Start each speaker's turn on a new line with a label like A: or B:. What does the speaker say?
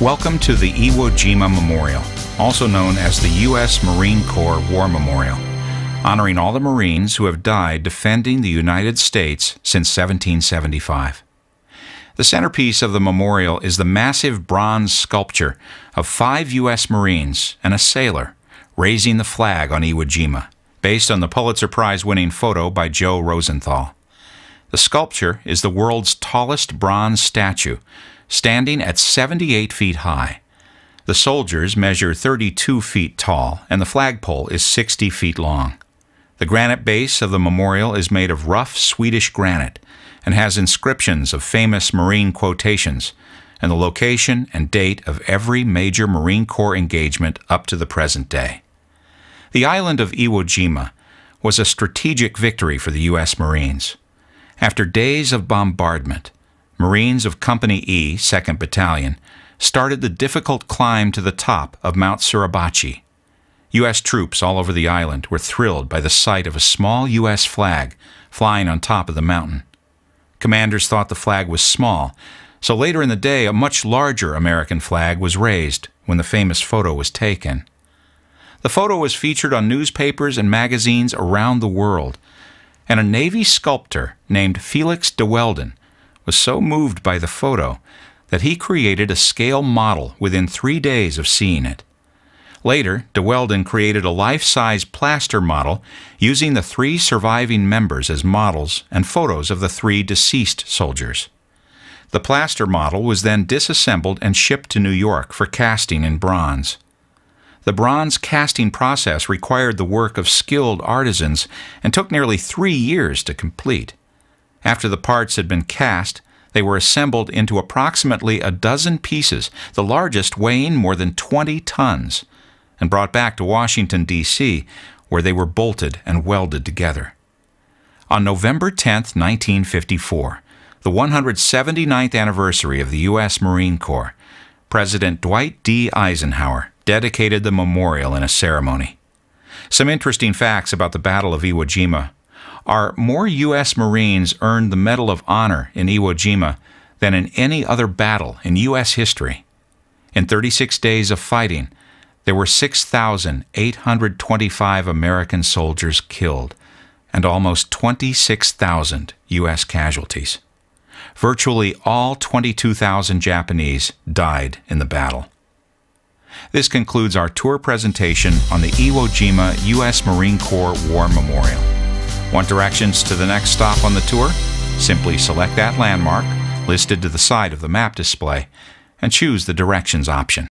A: Welcome to the Iwo Jima Memorial, also known as the U.S. Marine Corps War Memorial, honoring all the Marines who have died defending the United States since 1775. The centerpiece of the memorial is the massive bronze sculpture of five U.S. Marines and a sailor raising the flag on Iwo Jima, based on the Pulitzer Prize winning photo by Joe Rosenthal. The sculpture is the world's tallest bronze statue, standing at 78 feet high. The soldiers measure 32 feet tall, and the flagpole is 60 feet long. The granite base of the memorial is made of rough Swedish granite and has inscriptions of famous Marine quotations and the location and date of every major Marine Corps engagement up to the present day. The island of Iwo Jima was a strategic victory for the U.S. Marines. After days of bombardment, Marines of Company E, 2nd Battalion, started the difficult climb to the top of Mount Suribachi. U.S. troops all over the island were thrilled by the sight of a small U.S. flag flying on top of the mountain. Commanders thought the flag was small, so later in the day a much larger American flag was raised when the famous photo was taken. The photo was featured on newspapers and magazines around the world, and a Navy sculptor named Felix de Weldon was so moved by the photo that he created a scale model within three days of seeing it. Later, de Weldon created a life-size plaster model using the three surviving members as models and photos of the three deceased soldiers. The plaster model was then disassembled and shipped to New York for casting in bronze. The bronze casting process required the work of skilled artisans and took nearly three years to complete. After the parts had been cast, they were assembled into approximately a dozen pieces, the largest weighing more than 20 tons, and brought back to Washington, D.C., where they were bolted and welded together. On November 10, 1954, the 179th anniversary of the U.S. Marine Corps, President Dwight D. Eisenhower dedicated the memorial in a ceremony. Some interesting facts about the Battle of Iwo Jima are more U.S. Marines earned the Medal of Honor in Iwo Jima than in any other battle in U.S. history. In 36 days of fighting, there were 6,825 American soldiers killed and almost 26,000 U.S. casualties. Virtually all 22,000 Japanese died in the battle. This concludes our tour presentation on the Iwo Jima U.S. Marine Corps War Memorial. Want directions to the next stop on the tour? Simply select that landmark, listed to the side of the map display, and choose the directions option.